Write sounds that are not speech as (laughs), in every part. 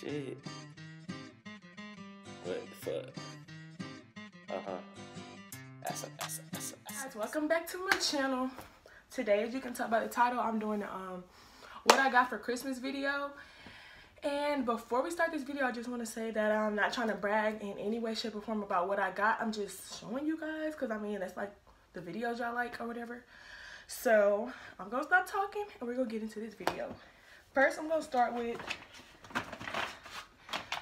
shit. What the fuck? Uh-huh. That's a, that's a, that's a, that's. Guys, welcome back to my channel. Today, as you can tell by the title, I'm doing um what I got for Christmas video. And before we start this video, I just want to say that I'm not trying to brag in any way, shape, or form about what I got. I'm just showing you guys because I mean, that's like the videos y'all like or whatever. So I'm going to stop talking and we're going to get into this video. First, I'm going to start with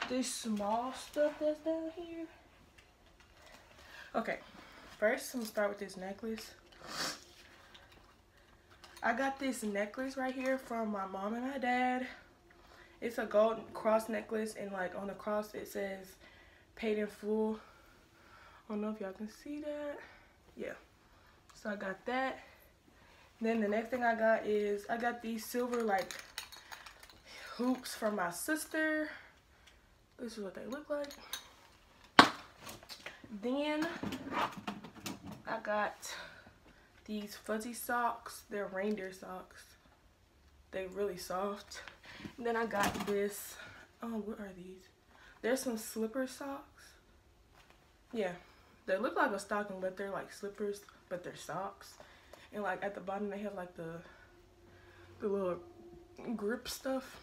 this small stuff that's down here. Okay, first I'm to start with this necklace. I got this necklace right here from my mom and my dad. It's a gold cross necklace and like on the cross it says paid in full. I don't know if y'all can see that. Yeah. So I got that. Then the next thing I got is I got these silver like hoops from my sister. This is what they look like. Then I got these fuzzy socks. They're reindeer socks. They're really soft. And then I got this. Oh, what are these? There's some slipper socks. Yeah, they look like a stocking, but they're like slippers, but they're socks. And like at the bottom, they have like the the little grip stuff.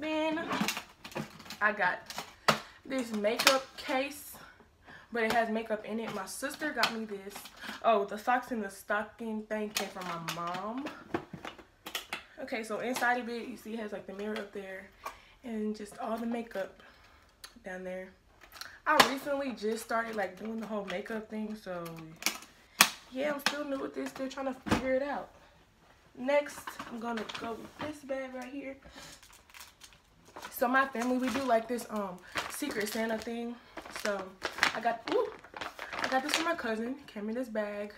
Then I got this makeup case, but it has makeup in it. My sister got me this. Oh, the socks and the stocking thing came from my mom. Okay, so inside of it, you see it has like the mirror up there and just all the makeup down there. I recently just started like doing the whole makeup thing, so yeah, I'm still new with this, still trying to figure it out. Next, I'm gonna go with this bag right here. So my family, we do like this um Secret Santa thing. So I got, ooh, I got this from my cousin, came in this bag.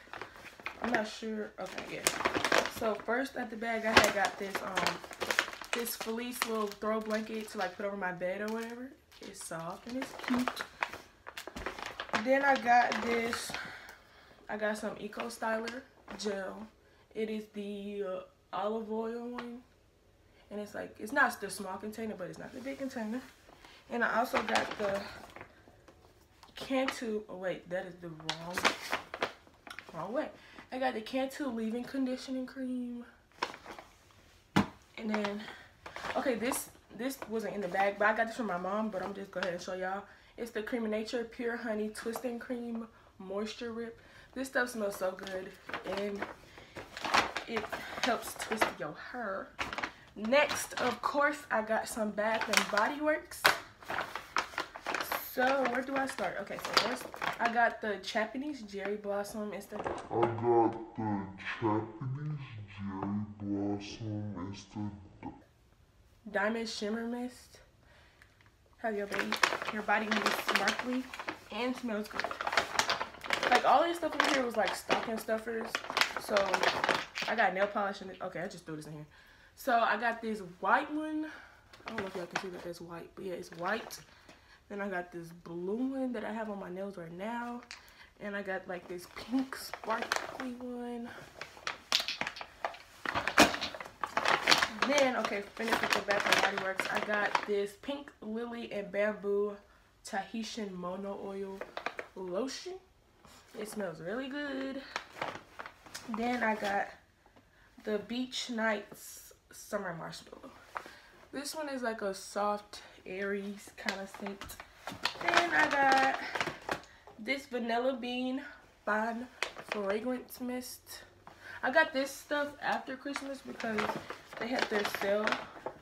I'm not sure, okay, yeah. So first at the bag, I had got this um this fleece little throw blanket to like put over my bed or whatever. It's soft and it's cute. Then I got this. I got some Eco Styler gel. It is the uh, olive oil one, and it's like it's not the small container, but it's not the big container. And I also got the Cantu. Oh wait, that is the wrong wrong way. I got the Cantu leave-in conditioning cream. And then, okay, this this wasn't in the bag, but I got this from my mom, but I'm just go ahead and show y'all. It's the Creme of Nature Pure Honey Twisting Cream Moisture Whip. This stuff smells so good, and it helps twist your hair. Next, of course, I got some Bath and Body Works. So, where do I start? Okay, so first, I got the Japanese Cherry Blossom. It's the... I got the Japanese Cherry Blossom. It's the Diamond Shimmer Mist. Have your baby, your body be sparkly and smells good. Like all this stuff over here was like stocking stuffers. So I got nail polish in it. Okay, I just threw this in here. So I got this white one. I don't know if y'all can see that that's white, but yeah, it's white. Then I got this blue one that I have on my nails right now. And I got like this pink sparkly one. Then, okay, finish with the Bath and Body Works. I got this Pink Lily and Bamboo Tahitian Mono Oil Lotion. It smells really good. Then I got the Beach Nights Summer Marshmallow. This one is like a soft Aries kind of scent. Then I got this Vanilla Bean Fine Fragrance Mist. I got this stuff after Christmas because they had their sale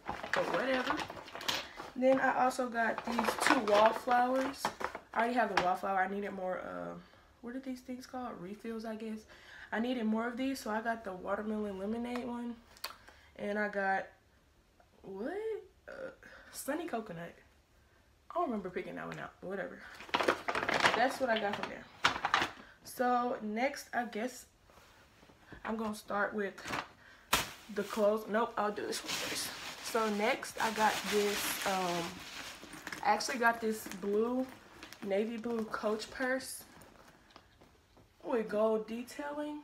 or whatever. Then I also got these two wallflowers. I already have the wallflower. I needed more, uh, what are these things called? Refills, I guess. I needed more of these, so I got the watermelon lemonade one. And I got, what? Uh, Sunny Coconut. I don't remember picking that one out, but whatever. That's what I got from there. So next, I guess I'm gonna start with the clothes. Nope, I'll do this one first. So next, I got this. Um, I actually got this blue, navy blue Coach purse with gold detailing.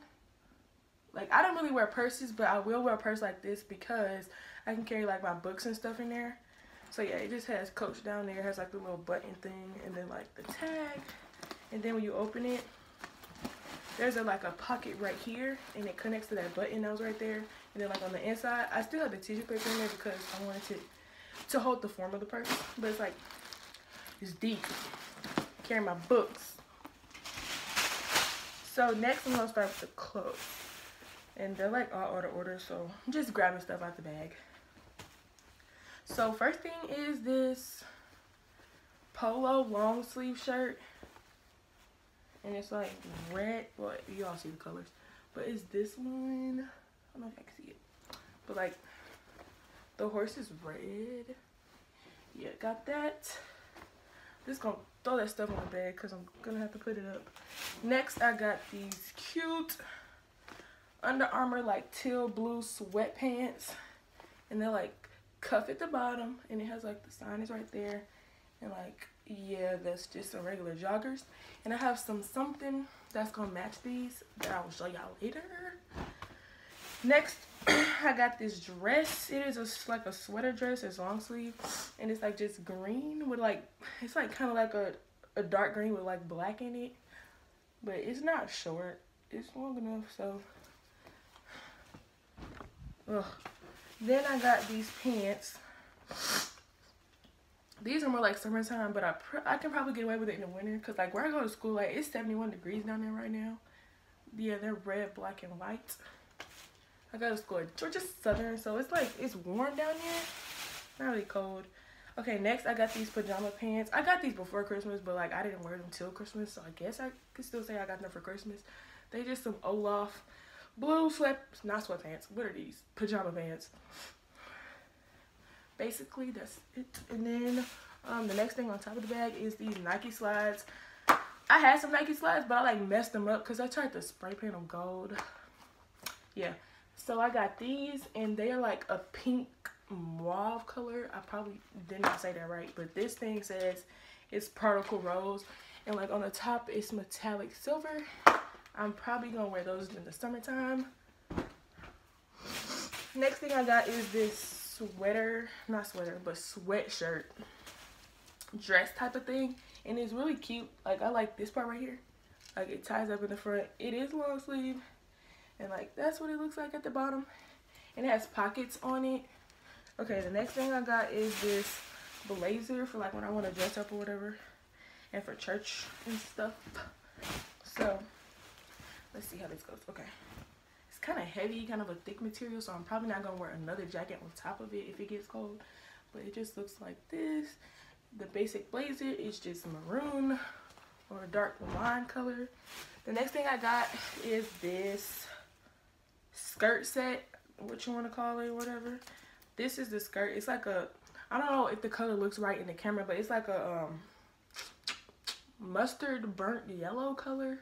Like I don't really wear purses, but I will wear a purse like this because I can carry like my books and stuff in there. So yeah, it just has Coach down there. It has like the little button thing and then like the tag. And then when you open it, there's a like a pocket right here and it connects to that button that was right there. And then like on the inside, I still have the tissue paper in there because I wanted to to hold the form of the purse. But it's like it's deep. Carry my books. So next I'm gonna start with the clothes. And they're like all order order, so I'm just grabbing stuff out the bag. So first thing is this polo long sleeve shirt. And it's like red, well you all see the colors. But it's this one. I don't know if I can see it. But like the horse is red. Yeah, got that. Just gonna throw that stuff on the bag because I'm gonna have to put it up. Next I got these cute Under Armour like teal blue sweatpants. And they're like cuff at the bottom and it has like the sign is right there and like yeah that's just some regular joggers. And i have some something that's gonna match these that i will show y'all later. Next (clears throat) i got this dress. It is a, like a sweater dress. It's long sleeve and it's like just green with like it's like kind of like a, a dark green with like black in it. But it's not short. It's long enough so Ugh. Then I got these pants. These are more like summertime, but I I can probably get away with it in the winter because like where I go to school, like it's 71 degrees down there right now. Yeah, they're red, black, and white. I go to school at Georgia Southern, so it's like it's warm down here. Not really cold. Okay, next I got these pajama pants. I got these before Christmas, but like I didn't wear them till Christmas, so I guess I could still say I got them for Christmas. They just some Olaf blue sweat, not sweatpants. What are these? Pajama pants. Basically, that's it. And then um, the next thing on top of the bag is these Nike slides. I had some Nike slides, but I like messed them up because I tried to spray paint them gold. Yeah. So I got these, and they are like a pink mauve color. I probably did not say that right, but this thing says it's particle rose, and like on the top it's metallic silver. I'm probably gonna wear those in the summertime. Next thing I got is this sweater, not sweater, but sweatshirt dress type of thing. And it's really cute. Like I like this part right here. Like it ties up in the front. It is long sleeve. And like that's what it looks like at the bottom. And it has pockets on it. Okay, the next thing I got is this blazer for like when I want to dress up or whatever. And for church and stuff. So Let's see how this goes. Okay. It's kind of heavy, kind of a thick material, so I'm probably not going to wear another jacket on top of it if it gets cold. But it just looks like this. The basic blazer is just maroon or a dark wine color. The next thing I got is this skirt set, what you want to call it whatever. This is the skirt. It's like a, I don't know if the color looks right in the camera, but it's like a um, mustard burnt yellow color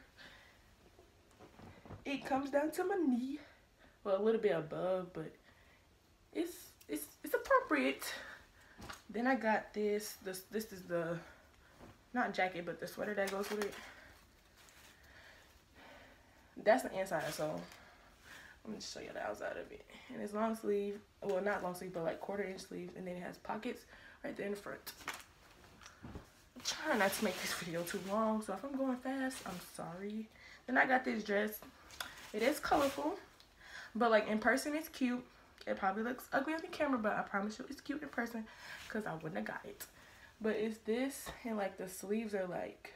it comes down to my knee well a little bit above but it's it's it's appropriate. Then i got this this this is the not jacket but the sweater that goes with it. That's the inside so let me just show you the outside of it. And it's long sleeve well not long sleeve but like quarter inch sleeves and then it has pockets right there in the front. I'm trying not to make this (laughs) video too long so if i'm going fast i'm sorry then i got this dress it is colorful, but like in person it's cute. It probably looks ugly on the camera, but I promise you it's cute in person because I wouldn't have got it. But it's this and like the sleeves are like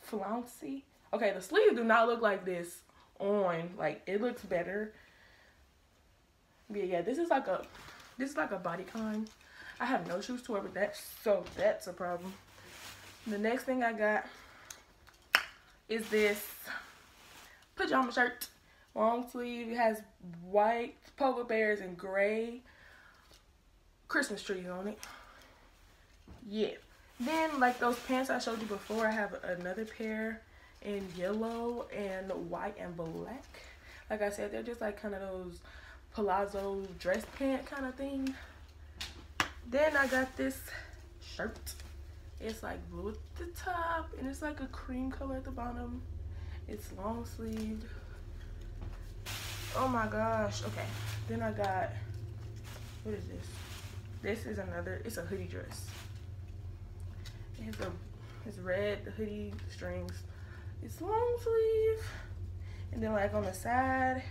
flouncy. Okay, the sleeves do not look like this on. Like it looks better. Yeah, yeah, this is like a this is like a bodycon. I have no shoes to wear with that, so that's a problem. The next thing I got is this pajama shirt long sleeve. It has white polar bears and gray Christmas trees on it. Yeah. Then like those pants I showed you before, I have another pair in yellow and white and black. Like I said, they're just like kind of those palazzo dress pant kind of thing. Then I got this shirt. It's like blue at the top and it's like a cream color at the bottom. It's long sleeved oh my gosh okay then i got what is this this is another, it's a hoodie dress. It's a, it's red, the hoodie the strings. It's long sleeve. And then like on the side,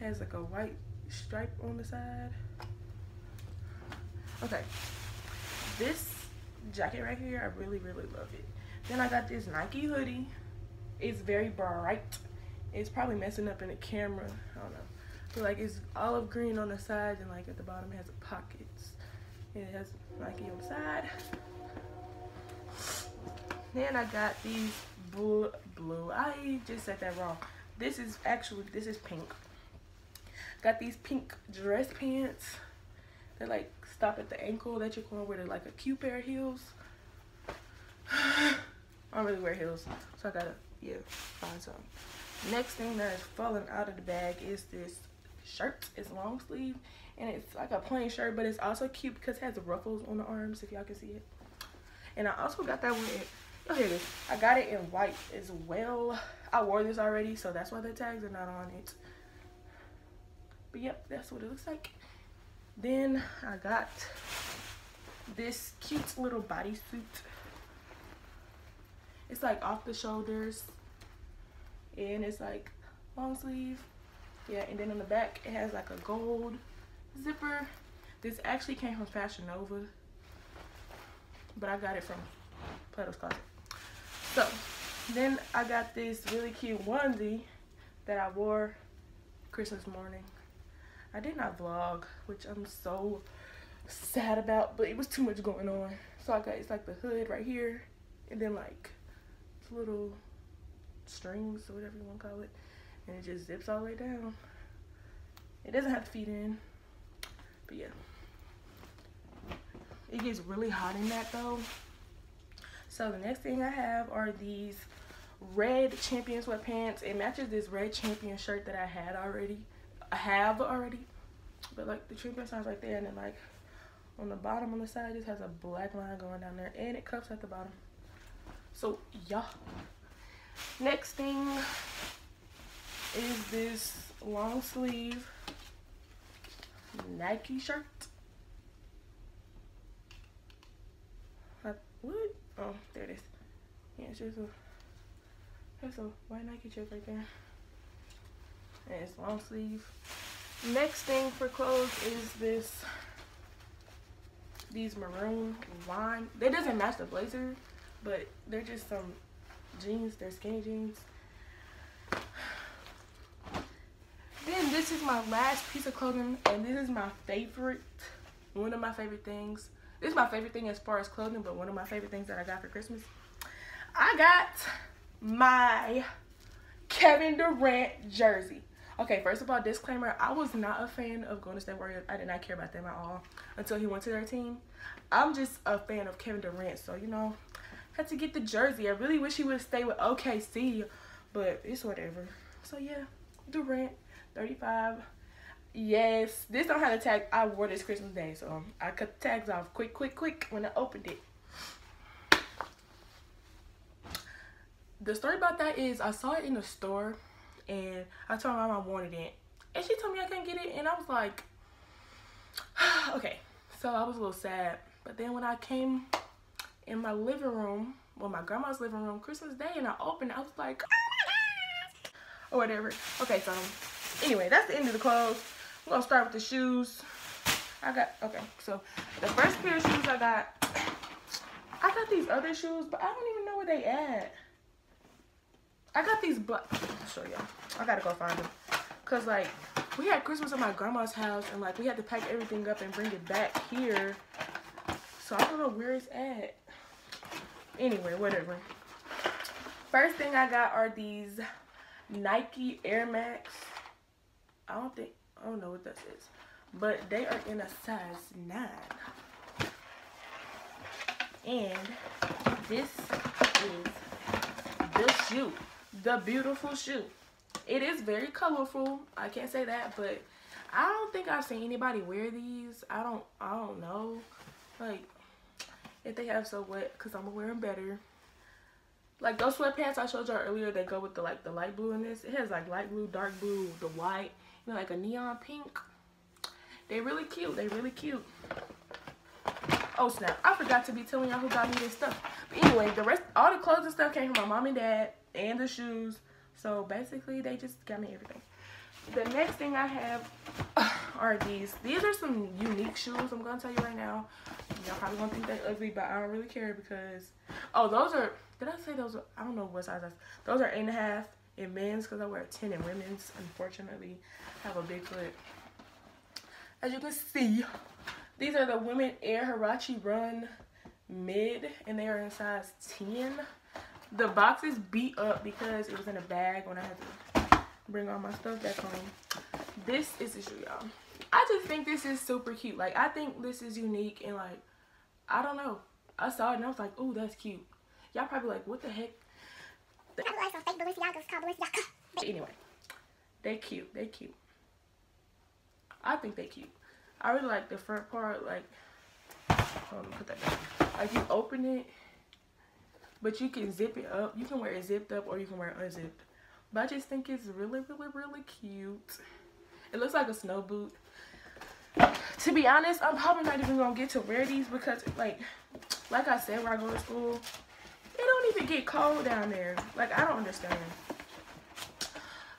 it has like a white stripe on the side. Okay, this jacket right here, I really, really love it. Then I got this Nike hoodie. It's very bright. It's probably messing up in the camera. I don't know. But like it's olive green on the sides and like at the bottom it has pockets. It has Nike on the side. Then I got these blue, blue. I just said that wrong. This is actually, this is pink. Got these pink dress pants. They like stop at the ankle that you're going with like a cute pair of heels. (sighs) I don't really wear heels, so I gotta, yeah, find. Next thing that is falling out of the bag is this shirt. It's long sleeve and it's like a plain shirt, but it's also cute because it has ruffles on the arms if y'all can see it. And I also got that one in, oh here it is. I got it in white as well. I wore this already, so that's why the tags are not on it. But yep, that's what it looks like. Then I got this cute little bodysuit. It's like off the shoulders and it's like long sleeve. Yeah, and then on the back it has like a gold zipper. This actually came from Fashion Nova, but I got it from Plato's Closet. So then I got this really cute onesie that I wore Christmas morning. I did not vlog, which I'm so sad about, but it was too much going on. So I got, it's like the hood right here, and then like little strings or whatever you want to call it. And it just zips all the way down. It doesn't have to feed in, but yeah. It gets really hot in that though. So the next thing I have are these red champion sweatpants. It matches this red champion shirt that I had already. I have already. But like the champion signs right there and then like on the bottom on the side just has a black line going down there and it cuffs at the bottom. So yeah. Next thing is this long sleeve Nike shirt. What? Oh, there it is. Yeah, it's just a, there's a white Nike shirt right there. And it's long sleeve. Next thing for clothes is this, these maroon wine. They doesn't match the blazer, but they're just some jeans. They're skinny jeans. (sighs) Then this is my last piece of clothing, and this is my favorite, one of my favorite things. This is my favorite thing as far as clothing, but one of my favorite things that I got for Christmas. I got my Kevin Durant jersey. Okay, first of all, disclaimer, I was not a fan of Golden State Warriors. I did not care about them at all until he went to their team. I'm just a fan of Kevin Durant, so, you know, to get the jersey. I really wish he would stay with OKC, but it's whatever. So, yeah, Durant, 35. Yes, this don't have the tag. I wore this Christmas day, so I cut the tags off quick, quick, quick when I opened it. The story about that is I saw it in the store, and I told my mom I wanted it, and she told me I couldn't get it, and I was like, (sighs) okay. So I was a little sad, but then when I came in my living room, well, my grandma's living room, Christmas Day, and I opened it, I was like, oh or whatever. Okay, so anyway, that's the end of the clothes. I'm gonna start with the shoes. I got, okay, so the first pair of shoes I got, I got these other shoes, but I don't even know where they at. I got these black, I'll show y'all. I gotta go find them. Cause like, we had Christmas at my grandma's house and like we had to pack everything up and bring it back here. So I don't know where it's at. Anyway, whatever. First thing I got are these Nike Air Max. I don't think, I don't know what this is. But they are in a size 9. And this is the shoe. The beautiful shoe. It is very colorful. I can't say that, but I don't think I've seen anybody wear these. I don't, I don't know. Like, if they have so wet, because I'm to wear them better. Like those sweatpants I showed y'all earlier, they go with the like the light blue in this. It has like light blue, dark blue, the white, you know, like a neon pink. They're really cute. They're really cute. Oh snap! I forgot to be telling y'all who got me this stuff. But anyway, the rest, all the clothes and stuff came from my mom and dad, and the shoes. So basically, they just got me everything. The next thing I have are these. These are some unique shoes. I'm gonna tell you right now. Y'all probably gonna think they're ugly, but I don't really care because. Oh, those are. Did I say those? Are, I don't know what size. That's, those are eight and a half in men's because I wear 10 in women's. Unfortunately, I have a big foot. As you can see, these are the Women Air Huarache Run Mid, and they are in size 10. The box is beat up because it was in a bag when I had to bring all my stuff back home. This is the shoe, y'all. I just think this is super cute. Like, I think this is unique and, like, I don't know. I saw it and I was like, oh, that's cute. Y'all probably like, what the heck? Anyway, they cute. They cute. I think they cute. I really like the front part. Like, hold on, put that back. Like you open it, but you can zip it up. You can wear it zipped up or you can wear it unzipped. But I just think it's really, really, really cute. It looks like a snow boot. To be honest, I'm probably not even gonna get to wear these because, like, like I said, where I go to school, it don't even get cold down there. Like, I don't understand.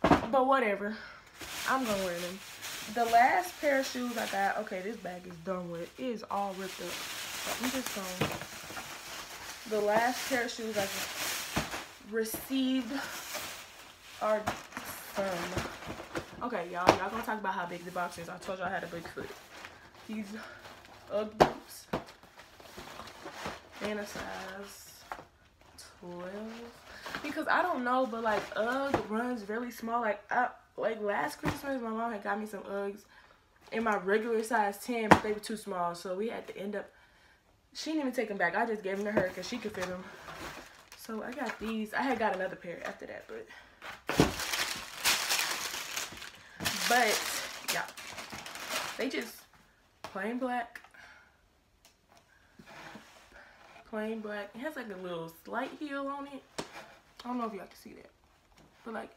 But whatever. I'm gonna wear them. The last pair of shoes I got, okay, this bag is done with. It is all ripped up. But I'm just going The last pair of shoes I received are some. Okay, y'all, y'all gonna talk about how big the box is. I told y'all I had a big foot. These Ugg boots. And a size 12 because I don't know, but like UGG runs really small. Like I like last Christmas, my mom had got me some Uggs in my regular size 10, but they were too small, so we had to end up. She didn't even take them back. I just gave them to her because she could fit them. So I got these. I had got another pair after that, but but yeah, they just plain black. Plain black. It has like a little slight heel on it. I don't know if y'all can see that. But like,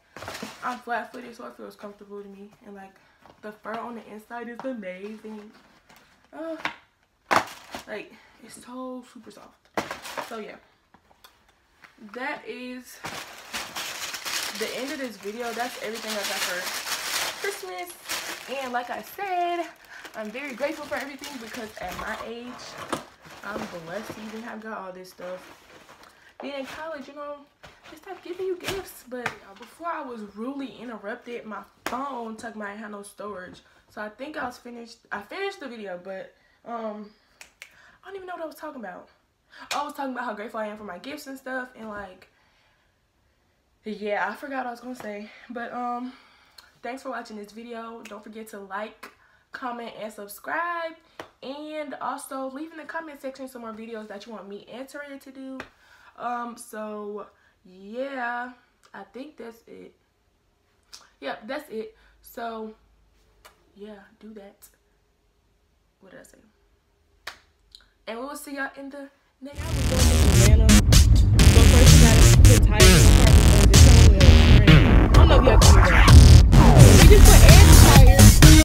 I'm flat footed, so it feels comfortable to me. And like, the fur on the inside is amazing. Uh, like, it's so super soft. So yeah. That is the end of this video. That's everything I got for Christmas. And like I said, I'm very grateful for everything because at my age, I'm blessed to even have got all this stuff. Being in college, you know, they stop giving you gifts. But before I was rudely interrupted, my phone took my had no storage. So I think I was finished. I finished the video, but um, I don't even know what I was talking about. I was talking about how grateful I am for my gifts and stuff, and like, yeah, I forgot what I was gonna say. But um, thanks for watching this video. Don't forget to like, comment, and subscribe. And also leave in the comment section some more videos that you want me and Teraya to do. Um, so yeah, I think that's it. Yep, yeah, that's it. So, yeah, do that. What did I say? And we will see y'all in the next don't know if y'all hear that.